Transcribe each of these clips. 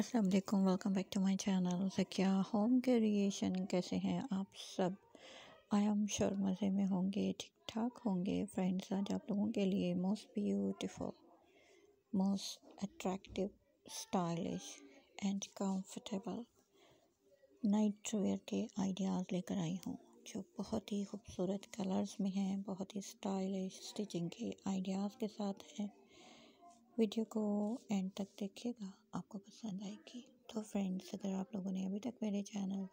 अस्सलाम वालेकुम back to my channel क्या होम क्रिएशन कैसे हैं आप सब? आई एम श्योर मज़े में होंगे ठीक ठाक होंगे फ्रेंड्स आज आप लोगों के लिए most beautiful most attractive stylish and comfortable night wear के आइडियाज़ लेकर आई हूँ, जो बहुत ही खूबसूरत कलर्स में हैं, बहुत ही स्टाइलिश स्टिचिंग के आइडियाज़ के साथ हैं। वीडियो को एंड तक देखिएगा, आपको पसंद आएगी। तो फ्रेंड्स, अगर आप लोगों ने अभी तक मेरे चैनल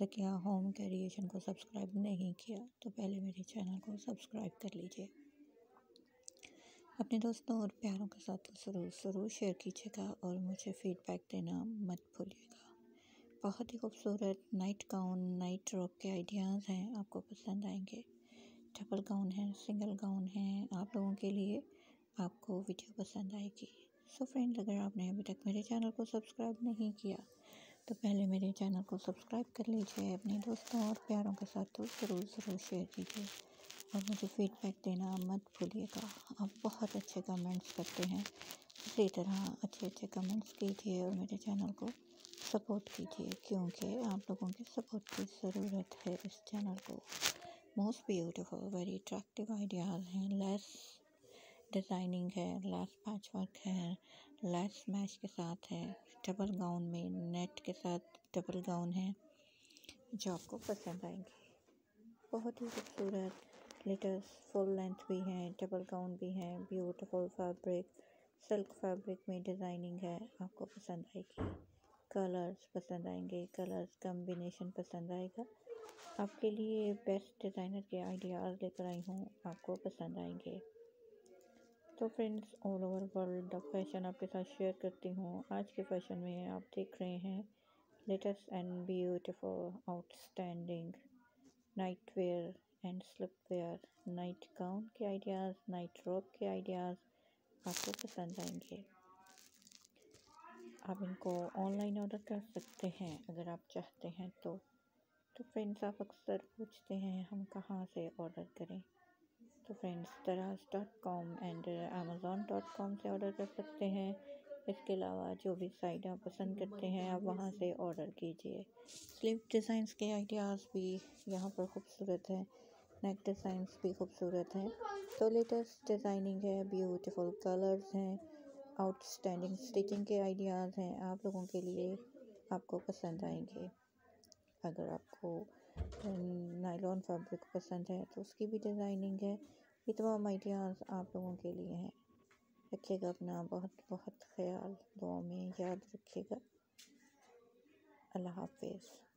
सकिया होम क्रिएशन को सब्सक्राइब नहीं किया तो पहले मेरे चैनल को सब्सक्राइब कर लीजिए। अपने दोस्तों और प्यारों के साथ ज़रूर ज़रूर शेयर कीजिएगा और मुझे फीडबैक देना मत भूलिएगा। बहुत ही खूबसूरत नाइट गाउन नाइट रॉक के आइडियाज़ हैं, आपको पसंद आएँगे। डबल गाउन है सिंगल गाउन है, आप लोगों के लिए आपको वीडियो पसंद आएगी। सो so फ्रेंड्स अगर आपने अभी तक मेरे चैनल को सब्सक्राइब नहीं किया तो पहले मेरे चैनल को सब्सक्राइब कर लीजिए, अपने दोस्तों और प्यारों के साथ तो ज़रूर ज़रूर शेयर कीजिए। और मुझे फीडबैक देना मत भूलिएगा। आप बहुत अच्छे कमेंट्स करते हैं। इसी तरह अच्छे अच्छे कमेंट्स कीजिए और मेरे चैनल को सपोर्ट कीजिए, क्योंकि आप लोगों के सपोर्ट की ज़रूरत है इस चैनल को। Most beautiful very attractive ideas हैं। लेस डिज़ाइनिंग है लेस पैच वर्क है लेस मैश के साथ है डबल गाउन में नेट के साथ डबल गाउन है, जो आपको पसंद आएँगे। बहुत ही खूबसूरत लेटर्स फुल लेंथ भी हैं डबल गाउन भी हैं ब्यूटीफुल फैब्रिक सिल्क फैब्रिक में डिज़ाइनिंग है, आपको पसंद आएगी। कलर्स पसंद आएँगे कलर्स कम्बिनेशन पसंद आएगा। आपके लिए बेस्ट डिज़ाइनर के आइडियाज़ लेकर आई हूँ, आपको पसंद आएँगे। तो friends all over world of fashion आपके साथ शेयर करती हूँ। आज के फ़ैशन में आप देख रहे हैं latest and beautiful outstanding night wear and slip wear night gown के आइडियाज़ नाइट रॉक के आइडियाज़ आपको पसंद आएँगे। आप इनको ऑनलाइन ऑर्डर कर सकते हैं अगर आप चाहते हैं तो। तो फ्रेंड्स, आप अक्सर पूछते हैं हम कहाँ से ऑर्डर करें। तो friends Daraz dot com and Amazon dot com से ऑर्डर कर सकते हैं। इसके अलावा जो भी साइट आप पसंद करते हैं, आप वहाँ से ऑर्डर कीजिए। स्लीव डिज़ाइंस के आइडियाज़ भी यहाँ पर खूबसूरत हैं। नेक डिज़ाइंस भी खूबसूरत हैं। तो लेटेस्ट डिज़ाइनिंग है ब्यूटीफुल कलर्स हैं। आउटस्टैंडिंग स्टिचिंग के आइडियाज़ हैं। आप लोगों के लिए आपको पसंद आएँगे। अगर आपको नायलॉन फैब्रिक पसंद है तो उसकी भी डिज़ाइनिंग है। ये तमाम आइडियाज़ आप लोगों के लिए हैं। रखिएगा अपना बहुत बहुत ख्याल। दुआ में याद रखिएगा। अल्लाह हाफिज़।